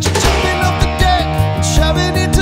that you're jumping off the deck, shoving it.